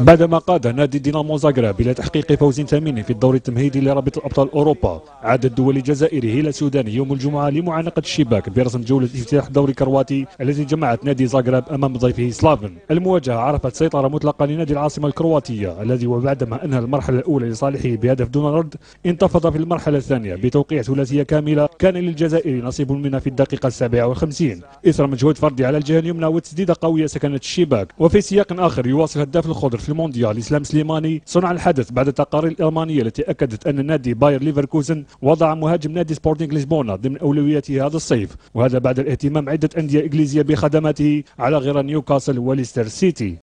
بعدما قاد نادي دينامو زاغرب إلى تحقيق فوز ثمين في الدور التمهيدي لرابطه ابطال أوروبا عاد الدولي الجزائري هلال سوداني يوم الجمعة لمعانقة الشباك برسم جولة افتتاح الدوري الكرواتي التي جمعت نادي زاغرب أمام ضيفه سلافن. المواجهة عرفت سيطرة مطلقة لنادي العاصمة الكرواتية الذي وبعدما أنهى المرحلة الأولى لصالحه بهدف دون رد انتفض في المرحلة الثانية بتوقيع ثلاثية كاملة. كان للجزائر نصيب منها في السابعة والخمسين. إثر مجهود فردي على الجهة اليمنى وتسديدة قوية سكنت الشباك. وفي سياق آخر يواصل هداف الخضر في المونديال. اسلام سليماني صنع الحدث بعد التقارير الألمانية التي أكدت أن نادي باير ليفركوزن وضع مهاجم نادي سبورتنج لشبونه ضمن أولوياته هذا الصيف وهذا بعد الاهتمام عدة أندية إنجليزية بخدماته على غير نيوكاسل وليستر سيتي.